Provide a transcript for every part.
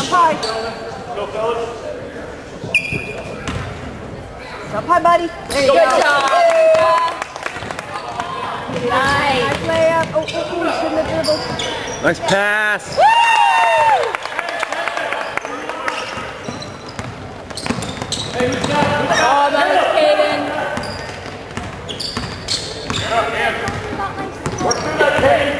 Jump high. Go, fellas. Jump high, buddy. There you go. Good job. Nice. Nice layup. Oh, oh, oh, shouldn't have dribbled. Nice pass. Woo! Oh, that was Caden. Work through that, Caden.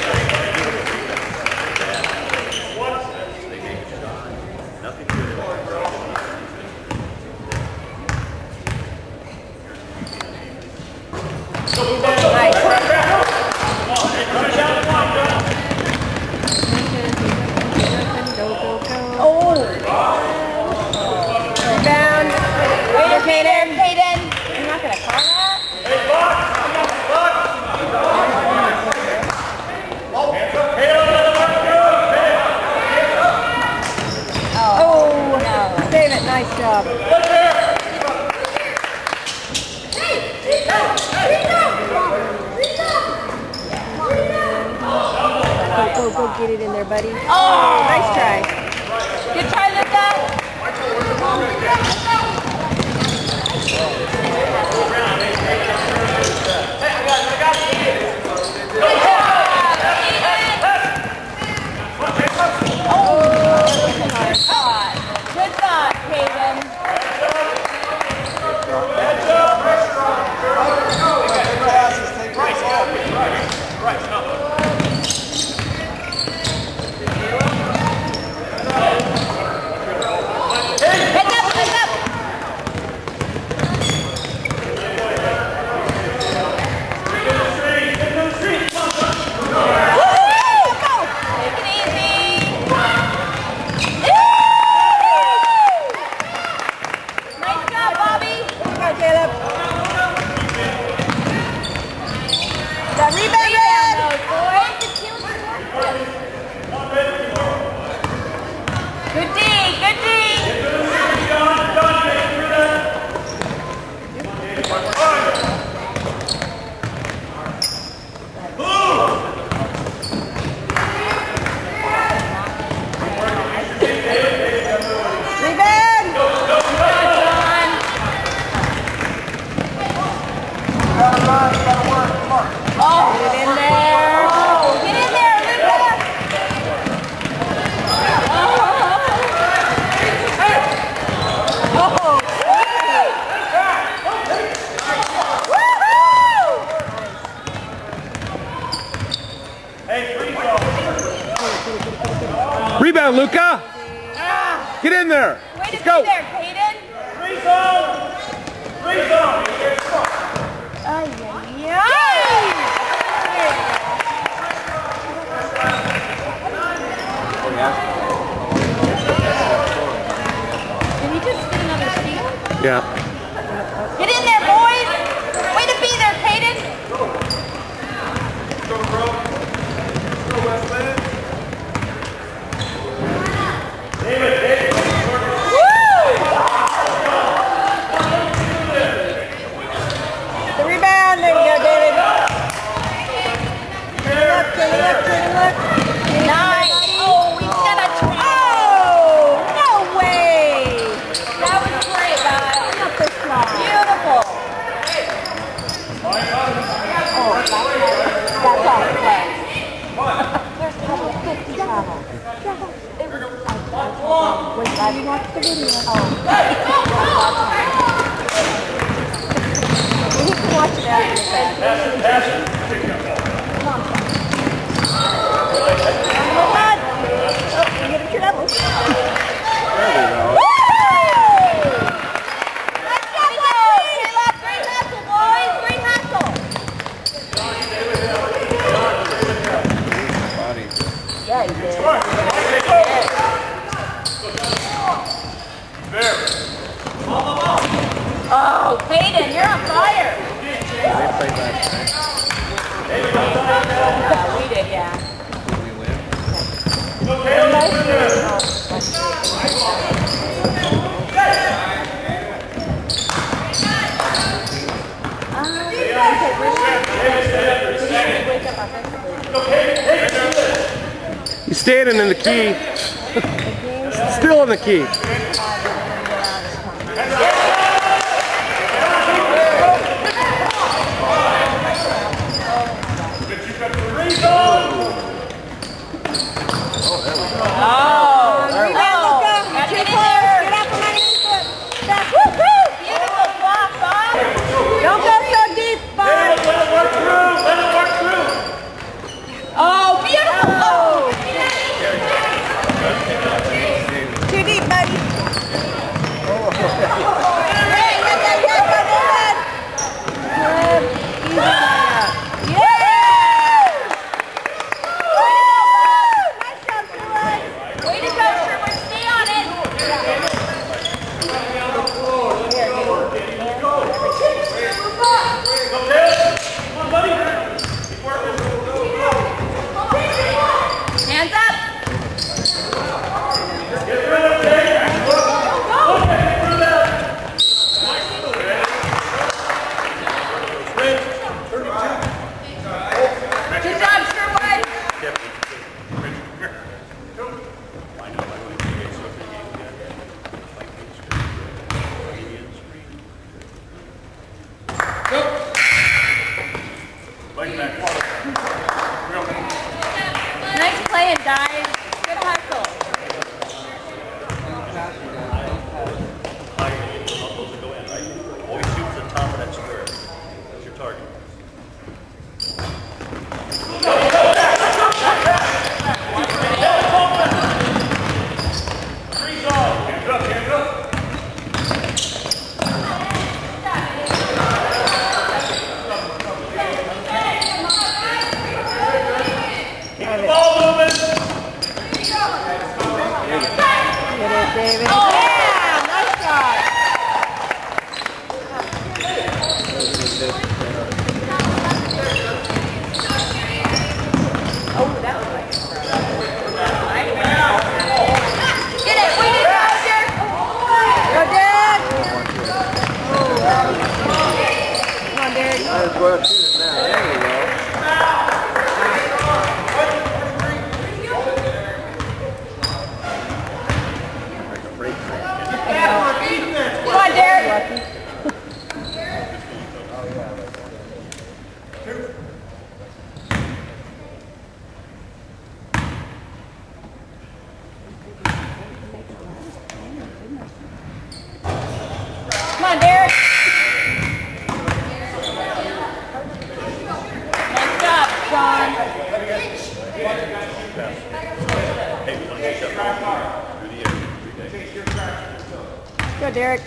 Go, go, go, get it in there, buddy. Oh, nice try. Yeah, you watch the video. Oh. you can watch it after. Whoa, Peyton, you're on fire. They played last night. Yeah, we did, yeah. Did we win? Okay. He's standing in the key. Still in the key. in, guys. Good hustle. Derek.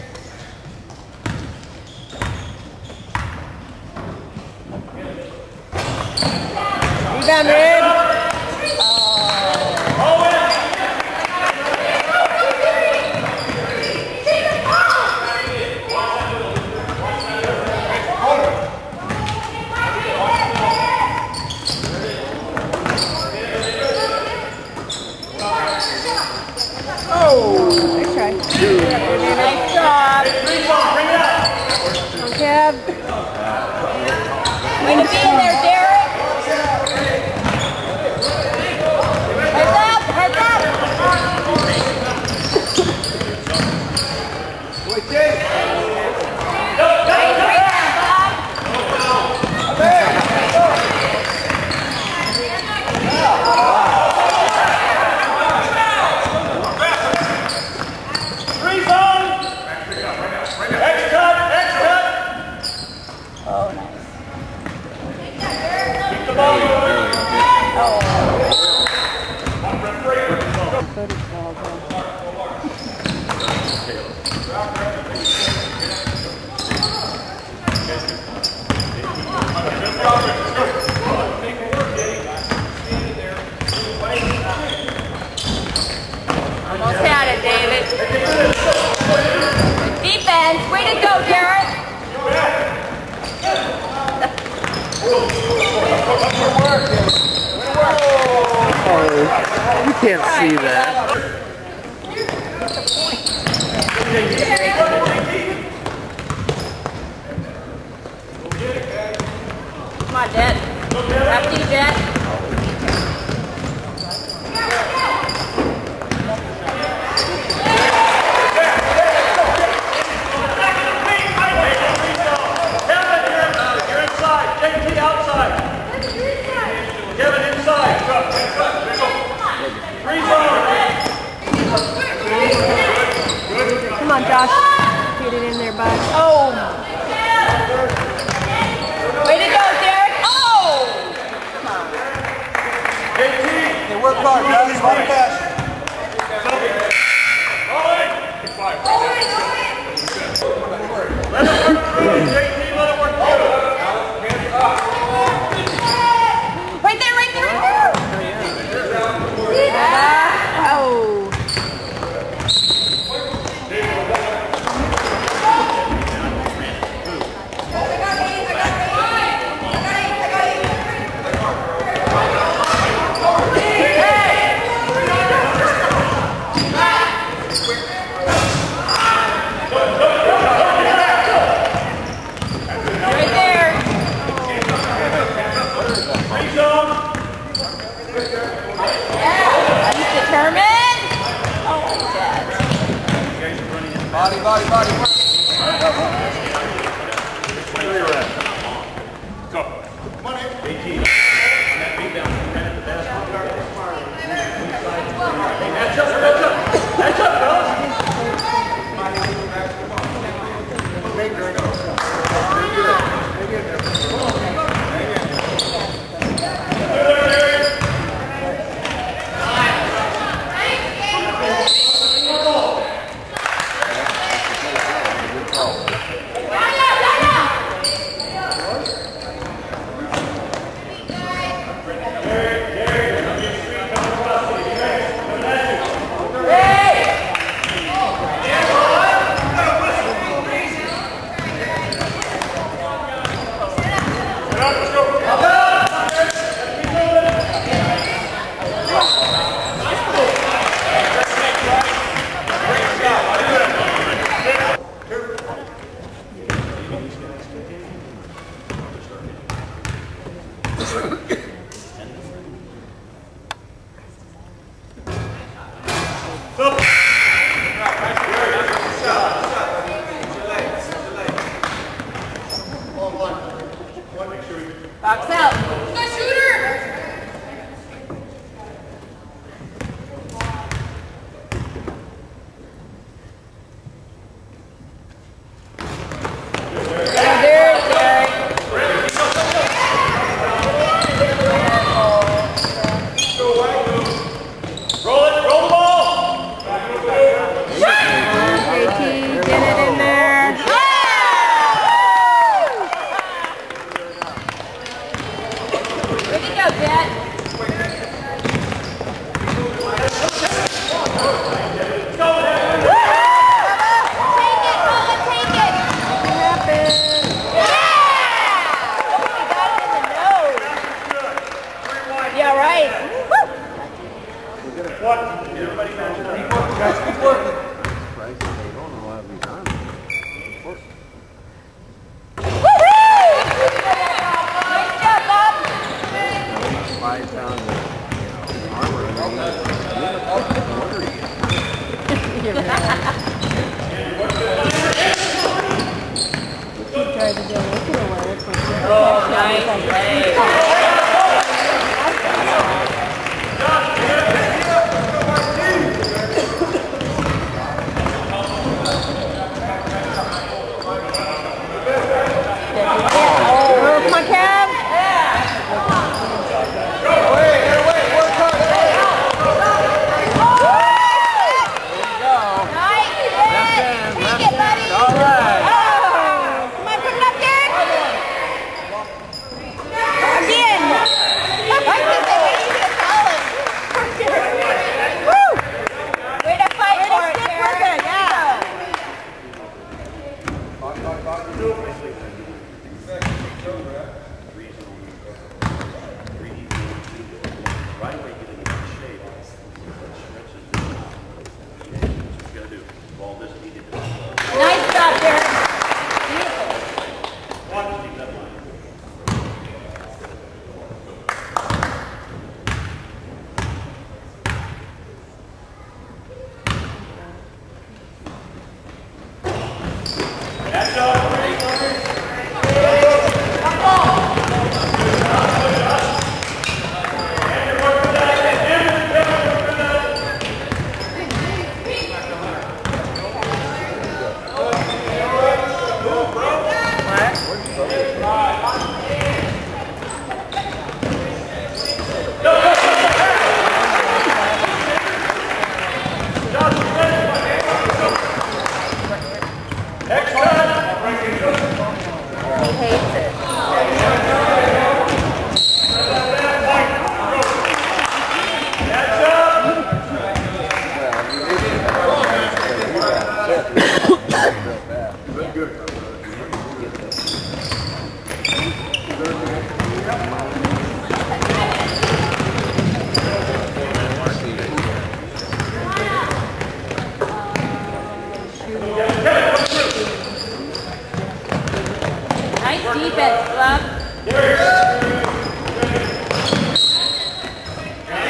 Defense, Rob.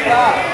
Stop.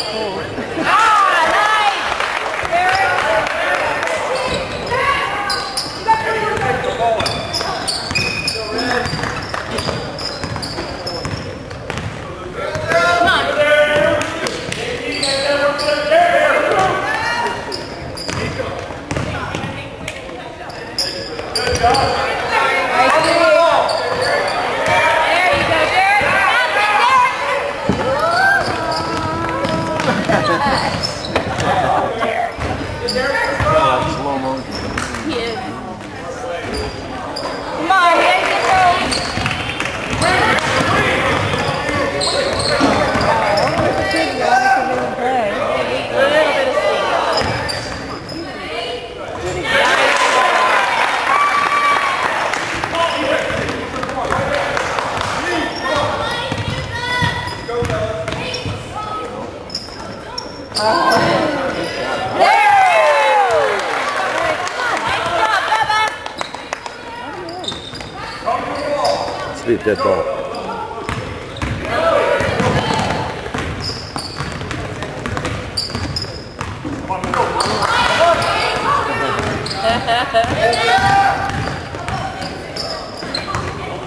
Leslie dead ball.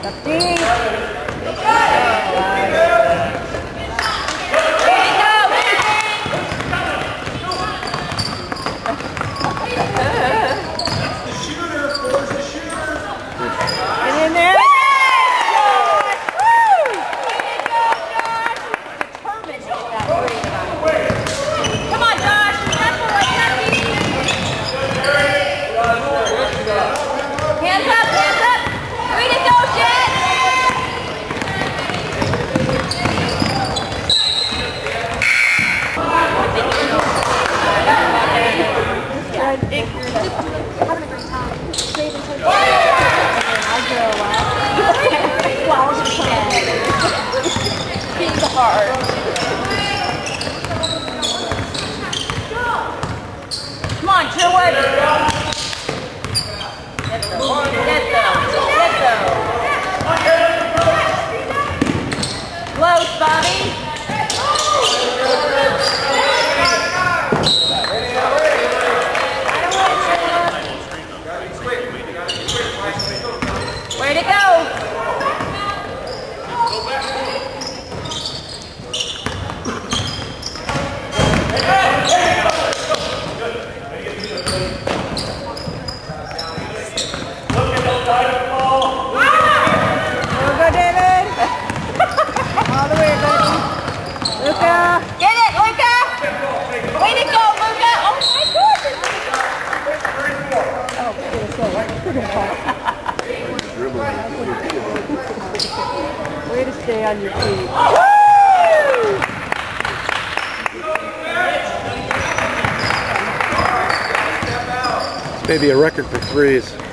Tapi threes.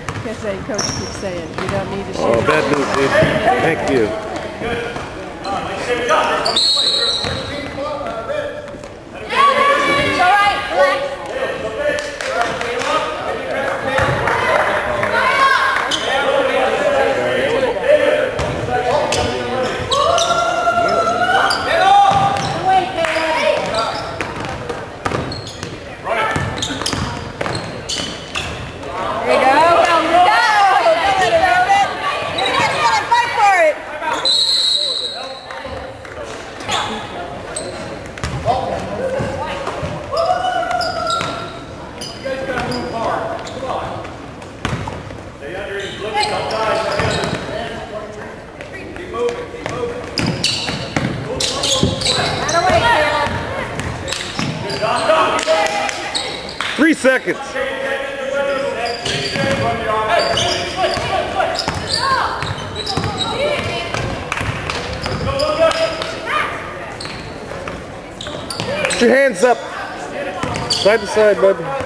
side to side, bud.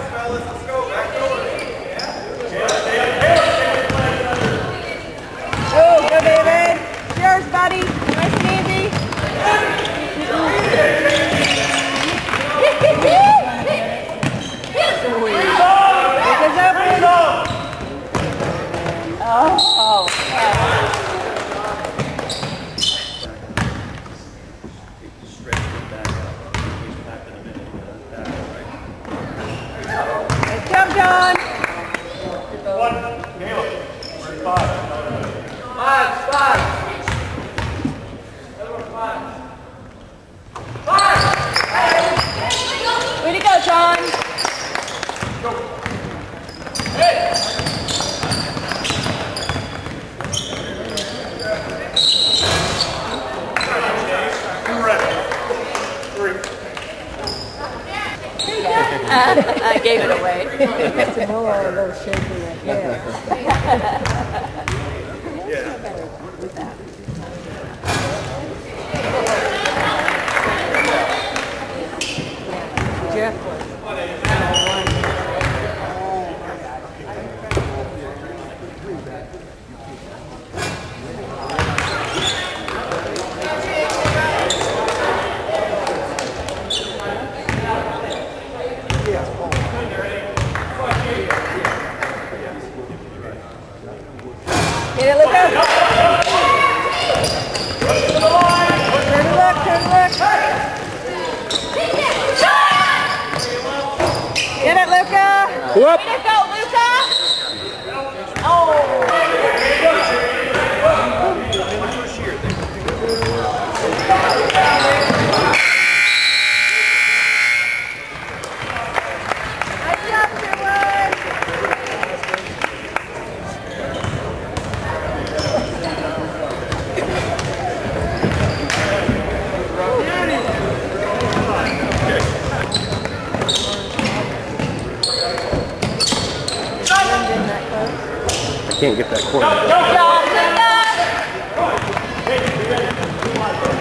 can't get that corner.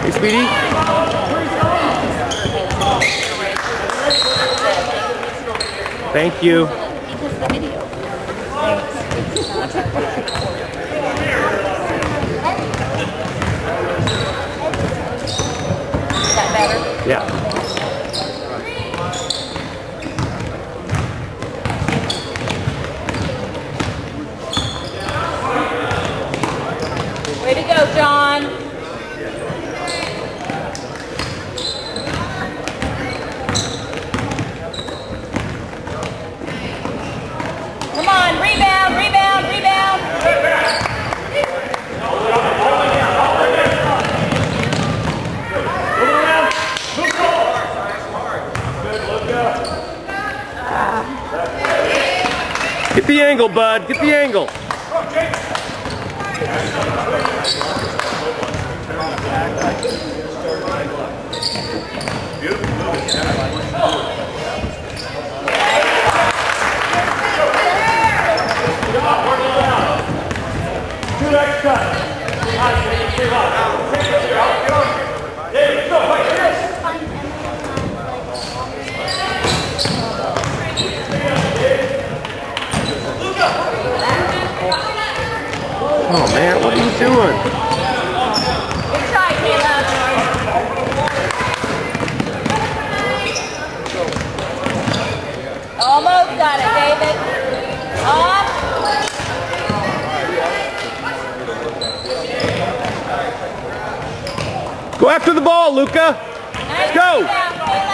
Hey, Speedy. Thank you. Yeah. angle, bud. Get the angle. Two next cut. Oh man, what are you doing? Good try, Caleb. Almost got it, David. Off. Go after the ball, Luka. Nice Go. rebound, Caleb.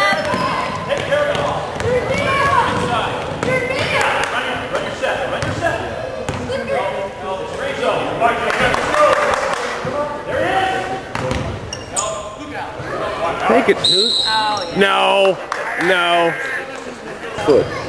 Oh, yeah. No. No. Good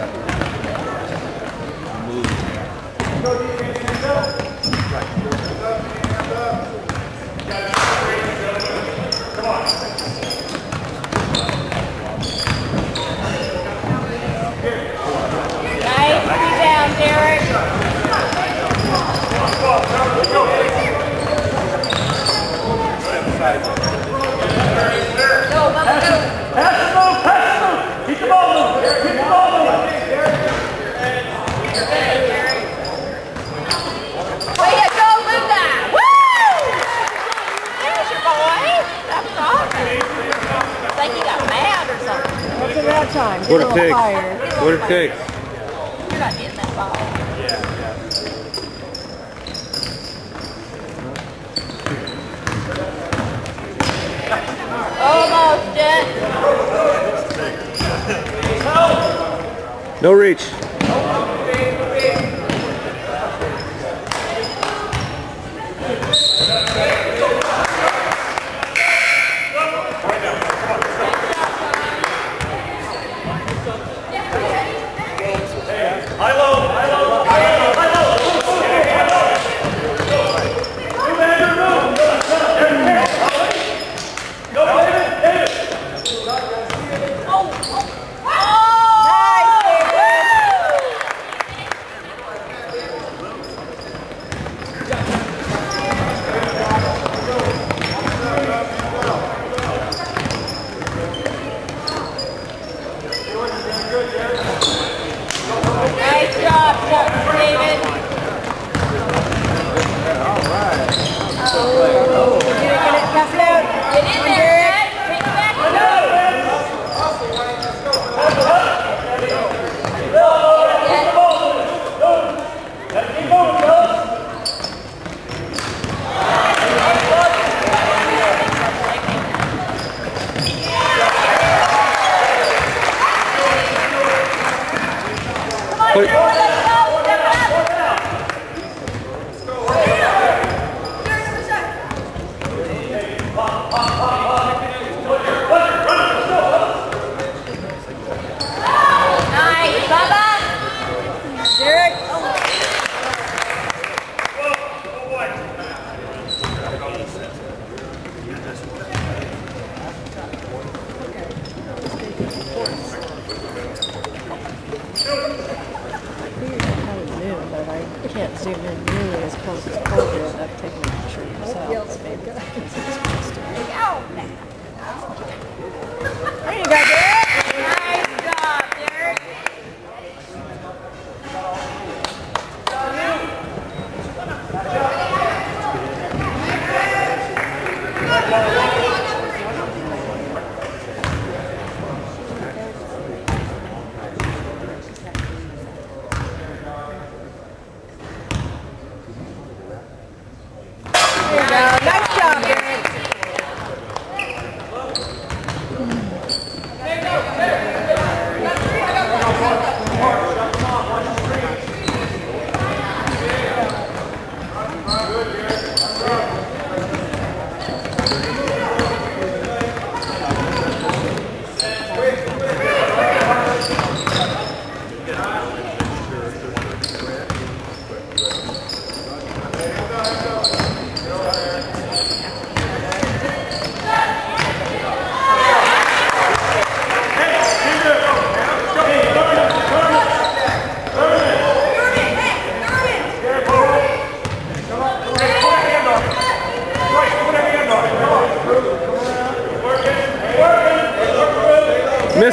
Nice rebound, Derek. Go, Bubba, go. Way to go, Luka! Woo! There's your boy. That was awesome. It's like you got mad or something. What's it that time? Get What a it takes. higher. What it takes. You're not getting that ball. Almost it. No reach. Can't zoom in nearly as close as did. I've taken a picture. Maybe because it's supposed to be.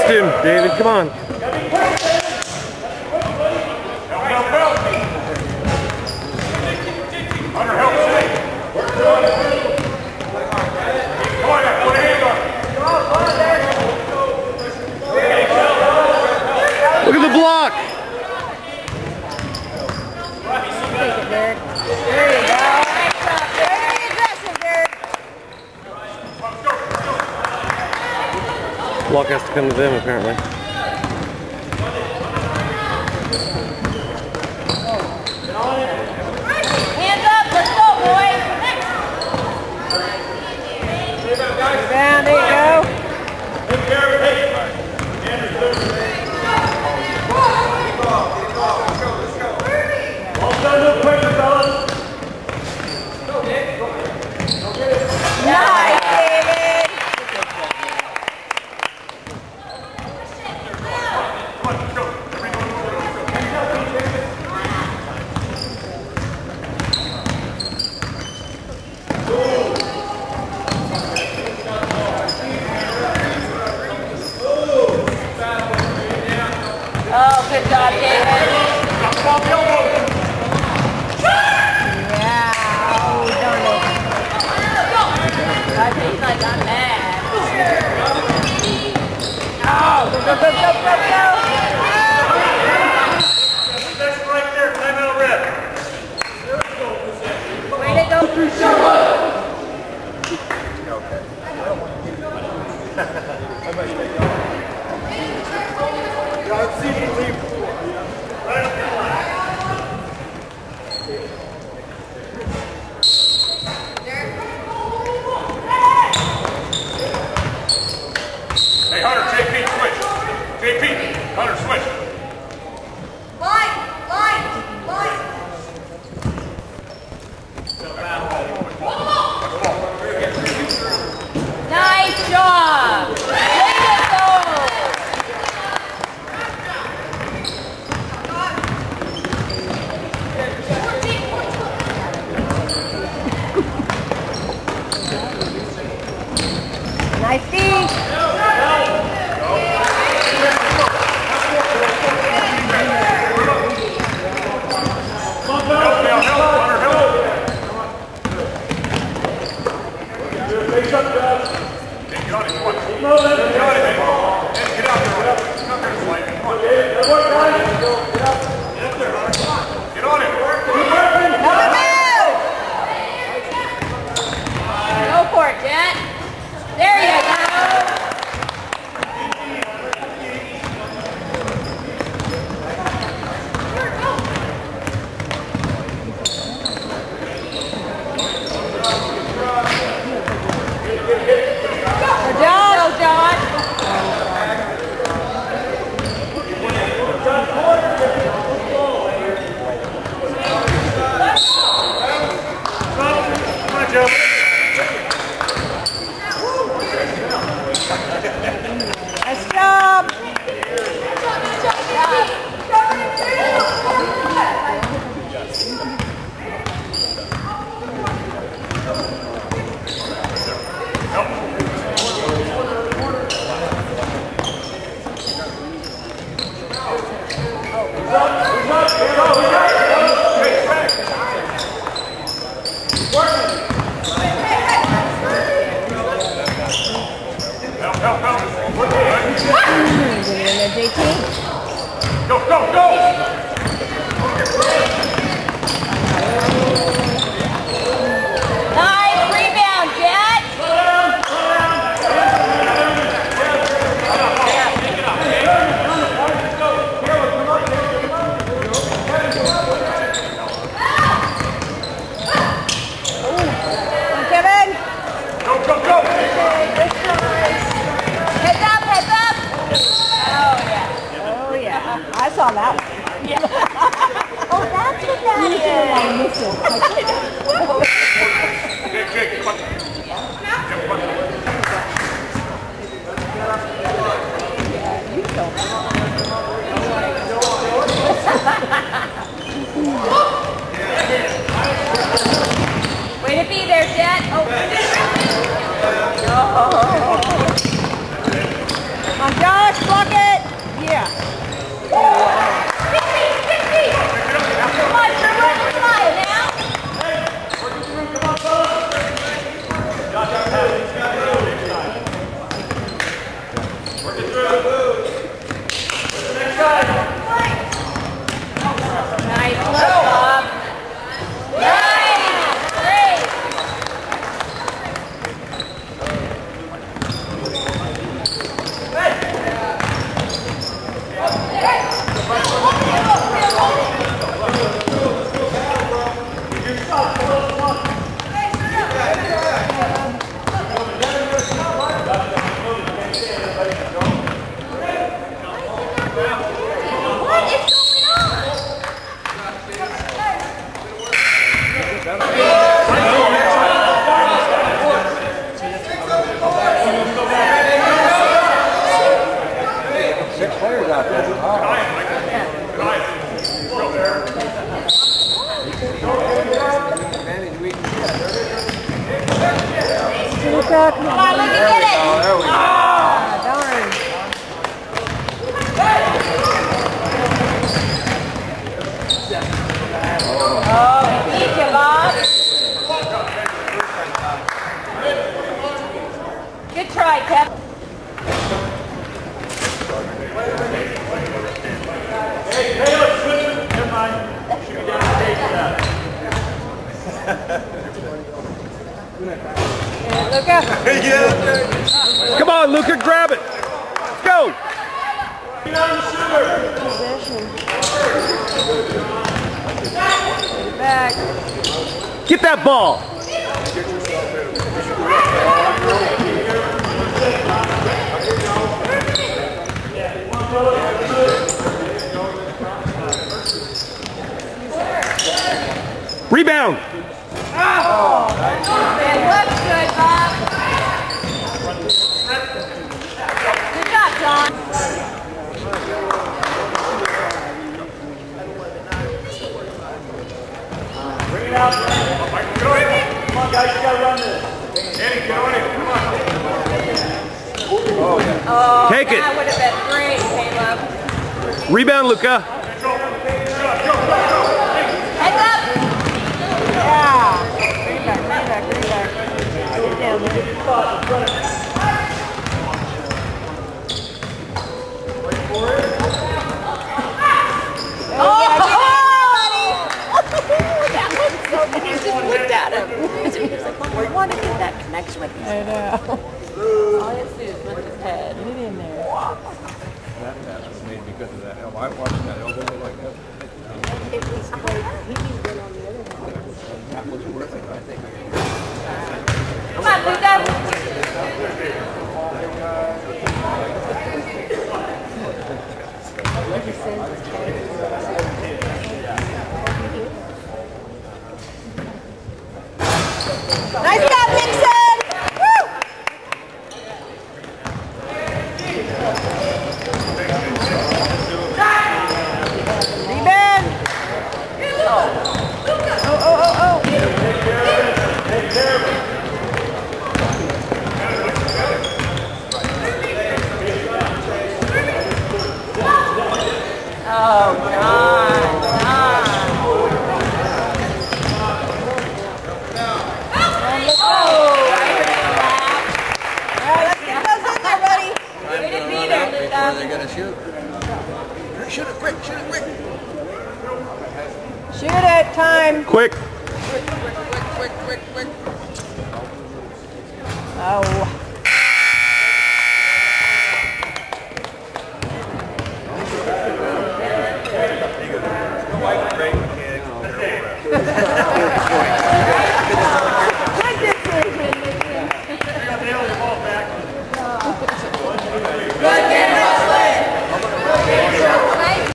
Him, David. Come on. Look at the block. There you go. Nice job, Very aggressive, Derek. Block has to come to them apparently. Hands up. Let's go, boys. Down, there you go. Nice, David. Oh, good job, David. Yeah. Oh, darn it. I think like I'm mad. Oh, go, go, go, go, go, go. That's right Get out there, get out there, get out there, get out there, get Go, go, go! Possession. Back. Get that ball. Rebound. It looks good, Bob. Good job, John. Come on, guys, you gotta run this. Andy, get on it, come on. Oh, Take it. that would have been great, Caleb. Rebound, Luka. Yeah. Bring back, bring back, bring it back. Get down there. Oh, that was so good. He just looked at him. He was like, Mom, I want to get that connection with you. I know. All he has to do is lift his head. Get in there. That pass was made because of that elbow. I watched that elbow go like that. That was worth it, I think.